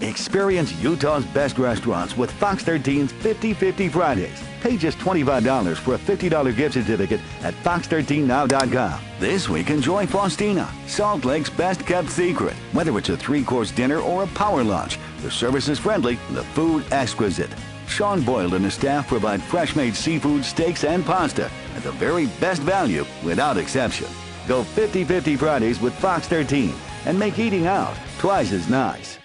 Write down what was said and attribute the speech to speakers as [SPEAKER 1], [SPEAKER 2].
[SPEAKER 1] Experience Utah's best restaurants with Fox 13's 50-50 Fridays. Pay just $25 for a $50 gift certificate at fox13now.com. This week, enjoy Faustina, Salt Lake's best kept secret. Whether it's a three-course dinner or a power lunch, the service is friendly, the food exquisite. Sean Boyle and his staff provide fresh-made seafood, steaks, and pasta at the very best value without exception. Go 50-50 Fridays with Fox 13 and make eating out twice as nice.